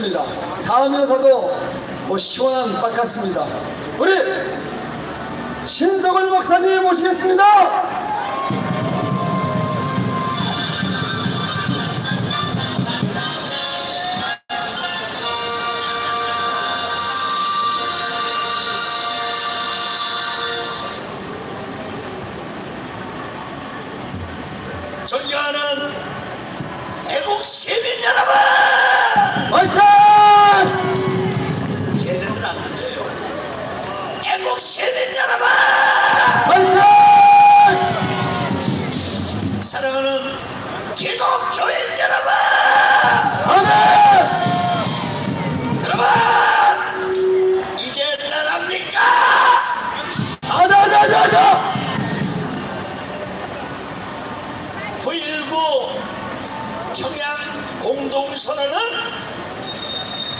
있습니다. 다음면서도 뭐 시원한 밥 같습니다. 우리 신석원 목사님 모시겠습니다. 존경하는 애국 시민 여러분! 평양 공동선언은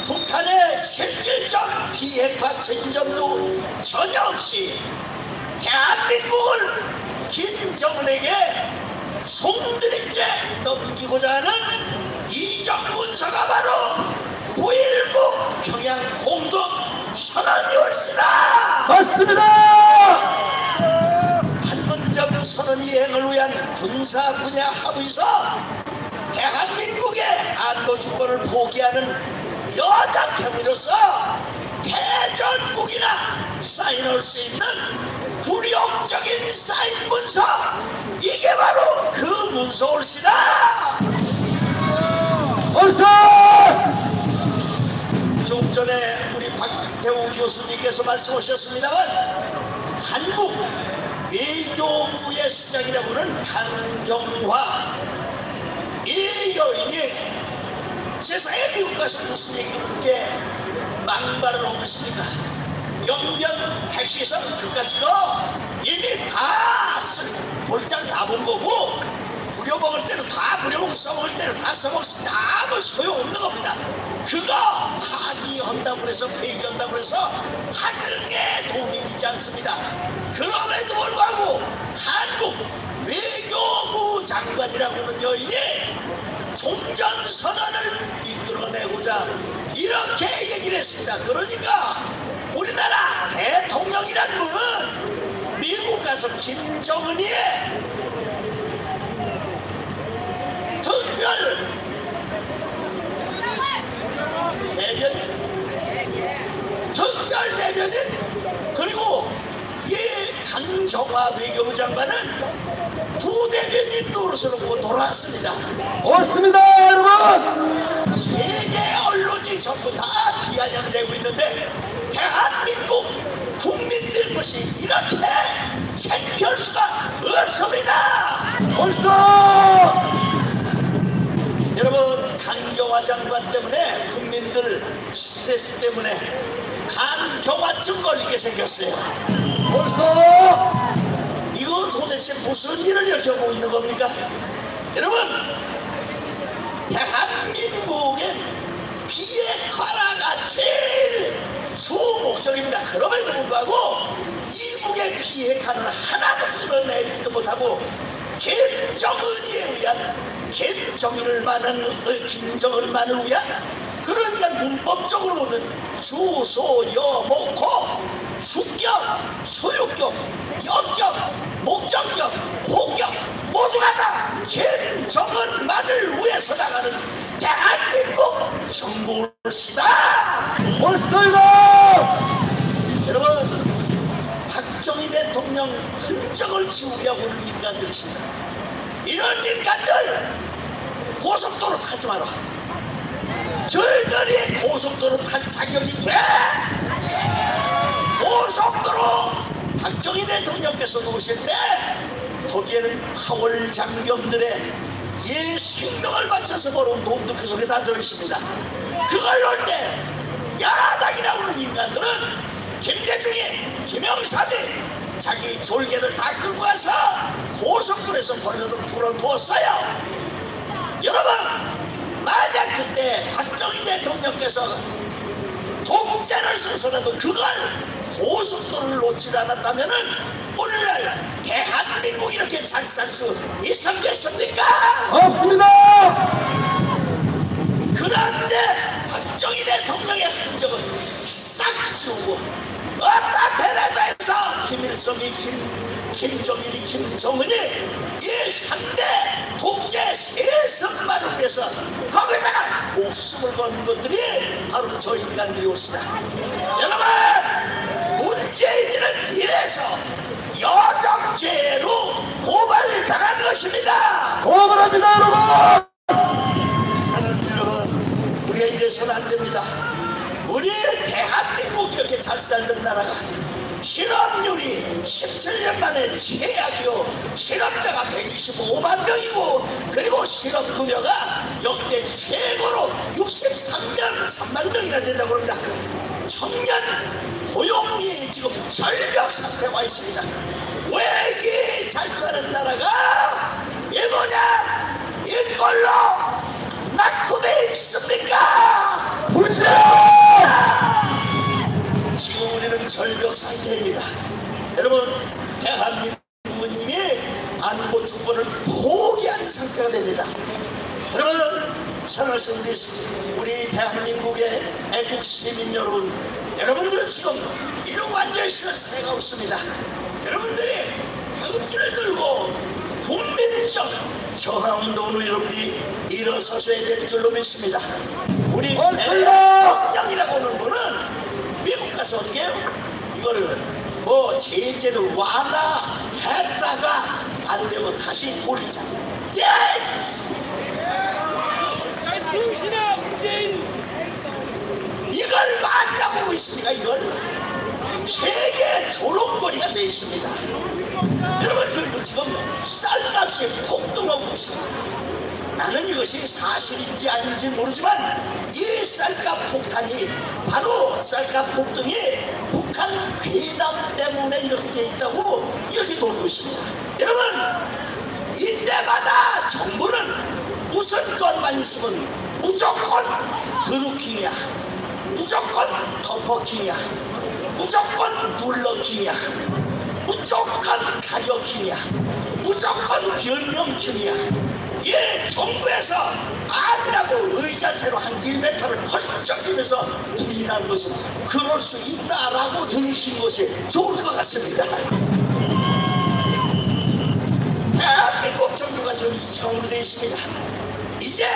북한의 실질적 비핵화 진전도 전혀 없이 대한민국을 김정은에게 송두리째 넘기고자 하는 이적 문서가 바로 9.19 평양 공동 선언이올시다 맞습니다! 판문점 선언 이행을 위한 군사 분야 합의서 대한민국의 안보 주권을 포기하는 여자 경위로서 대전국이나 사인할 수 있는 굴욕적인 사인 문서 이게 바로 그 문서 올시다 얼싸! 조금 전에 우리 박태우 교수님께서 말씀하셨습니다만 한국 외교부의 시장이라고는 강경화 이 여인이 세상에 미국 가서 무슨 얘기를 그렇게 망발을 하고 있습니까? 영변 핵시에서 그까지도 이미 다 쓰- 볼장 다 본 거고 부려먹을 때는 다 부려먹고 써먹을 때는 다 써먹습니다. 아무 소용없는 겁니다. 그거 파기한다고 그래서 폐기한다고 그래서 하늘에 도움이 되지 않습니다. 그럼에도 불구하고 한국 외교부 장관이라고는 여인이 종전선언을 이끌어내고자 이렇게 얘기를 했습니다. 그러니까 우리나라 대통령이란 분은 미국 가서 김정은이 특별 대변인 특별 대변인 강경화 외교부 장관은 부대변인 노릇으로 돌아왔습니다. 옳습니다, 여러분! 세계 언론이 전부 다 비아냥대고 있는데 대한민국 국민들 것이 이렇게 창피할 수가 없습니다. 얼싸! 여러분 강경화 장관 때문에 국민들 스트레스 때문에 간경화증 걸리게 생겼어요. 얼싸! 이거 도대체 무슨 일을 일으켜보고 있는 겁니까? 여러분 대한민국의 비핵화가 제일 주 목적입니다. 그럼에도 불구하고 이국의 비핵화는 하나도 드러내지도 못하고 김정은에 의한 어, 김정은만을 위한 그러니까 문법적으로 보면 주소 여목호 주격 소유격 역격 목적격 호격 모두가 다 김정은만을 위해서 나가는 대한민국 정부시다 얼싸이다! 여러분 박정희 대통령 흔적을 지우려고 하는 인간들이십니다. 이런 인간들 고속도로 타지 마라 저희들이 고속도로 탈 자격이 돼? 고속도로! 박정희 대통령께서 때 거기에는 파월 장병들의 예 생명을 바쳐서 벌어온 돈도 그 속에 다 들어있습니다. 그걸 놓을 때 야당이라고 하는 인간들은 김대중이 김영삼이 자기 졸개들 다 끌고 가서 고속도로에서 버려놓 불어두었어요 박정희 대통령께서 독재를 수술해도 그걸 고속도로를 놓지 않았다면 오늘날 대한민국 이렇게 잘 살 수 있었겠습니까? 없습니다! 그런데 박정희 대통령의 흔적은 싹 지우고 어따 대낮에 김일성이 김, 김정일이 김정은이 이 3대 독재 세습만을 위해서 거기다가 목숨을 건 것들이 바로 저 인간들이었습니다. 여러분 문재인은 이래서 여정죄로 고발당한 것입니다. 고발합니다 여러분, 우리가 이래서는 안 됩니다. 우리 대한민국 이렇게 잘 살던 나라가 실업률이 17년 만에 최악이요. 실업자가 125만 명이고, 그리고 실업급여가 역대 최고로 63년 3만 명이나 된다고 합니다. 청년 고용이 지금 절벽 상태에 와 있습니다. 왜 이 잘 사는 나라가 이 뭐냐? 이걸로 낙후돼 있습니까? 우리는 절벽 상태입니다. 여러분, 대한민국은 이미 안보 주권을 포기하는 상태가 됩니다. 여러분, 사랑하는 우리, 우리 대한민국의 애국 시민 여러분, 여러분들은 지금 이런 완전히 실세가 없습니다. 여러분들이 태극기를 들고 국민적 저항운동으로 여러분이 일어서셔야 될 줄로 믿습니다. 우리. 대통령이라고 하는 분은 미국 가서 어떻게 해요? 이거를 뭐 제재를 완화 했다가 안 되면 다시 돌리자. 예! 야, 정신아, 문재인! 이걸 말이라고 하고 있습니까? 이걸 세계 조롱거리가 돼 있습니다. 여러분 그리고 지금 쌀값이 폭등하고 있습니다. 나는 이것이 사실인지 아닌지 모르지만 이 쌀값 폭탄이 바로 쌀값 폭등이 북한 괴담 때문에 이렇게 돼 있다고 이렇게 돌고 있습니다. 여러분 이때마다 정부는 것만 있으면 무조건 드루킹이야. 무조건 덮어킹이야. 무조건 눌러킹이야. 무조건 가격킹이야. 무조건 변명킹이야 이 정부에서 아니라고 의자체로 한 1m를 펄쩍 뛰면서 부인한 것은 그럴 수 있다라고 들으신 것이 좋을 것 같습니다. 대한민국 정부가 지금 이 정부되어 있습니다. 이제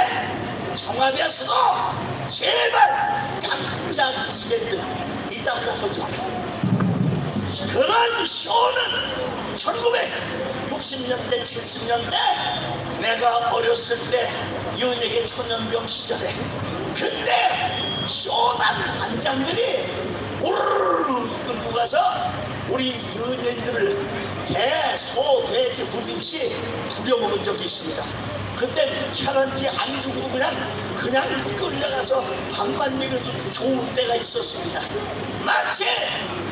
청와대에서도 제발 깜짝 이벤트 있다고 하지 그런 쇼는 1960년대 70년대 내가 어렸을 때 연예계 초년병 시절에 그때 쇼단 단장들이 우르르 끌고 가서 우리 연예인들을 개, 소, 돼지 부리듯이 부려먹은 적이 있습니다. 그때 혈안티 안 주고 그냥 그냥 끌려가서 밥만 먹여도 좋은 때가 있었습니다. 마치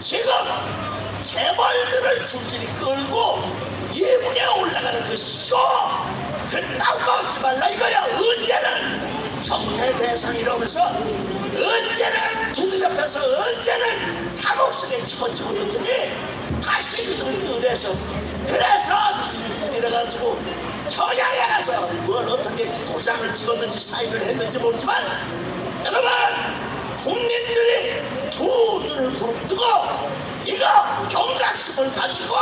지금 재벌들을 줄줄이 끌고 예문에 올라가는 그 쇼! 그 나오지 말라 이거야 언제는 정태 대상이라면서 언제는 두들 옆에서 언제는 감옥 속에 놓더니 다시 그들을 끌어내서 그래서 이래가지고 청양에 가서 뭘 어떻게 도장을 찍었는지 사인을 했는지 모르지만 여러분 국민들이 두 눈을 부릅뜨고 이거 경각심을 가지고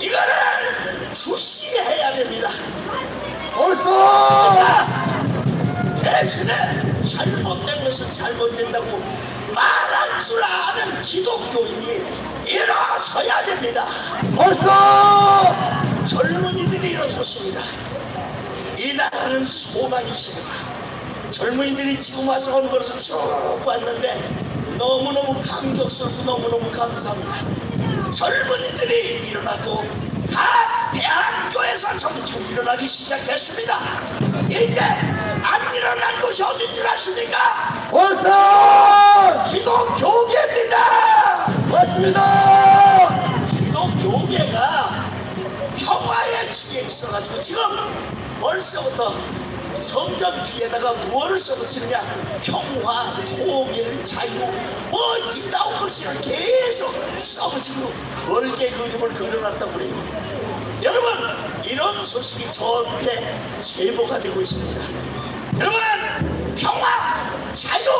이거를 주시해야 됩니다. 벌써 대신에 잘못된 것은 잘못된다고 말할 줄 아는 기독교인이 일어서야 됩니다. 벌써 젊은이들이 일어섰습니다. 이 나라는 소망이 있습니다. 젊은이들이 지금 와서 온 것을 쭉 봤는데 너무너무 감격스럽고 너무너무 감사합니다. 젊은이들이 일어났고 다 대학교에서 전부 지금 일어나기 시작했습니다. 이제 안 일어난 곳이 어딘지 아십니까? 벌써 기독교계입니다. 맞습니다 기독교계가 평화의 축에 있어가지고 지금 벌써부터 성전 뒤에다가 무엇을 써붙이느냐? 평화, 통일, 자유. 뭐 이따운 글씨를 계속 써붙이고 걸개 그림을 그려놨다고 그래요. 여러분 이런 소식이 저한테 제보가 되고 있습니다. 여러분 평화, 자유